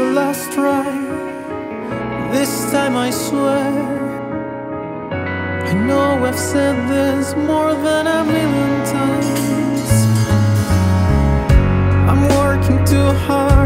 the last try. This time I swear. I know I've said this more than a million times. I'm working too hard.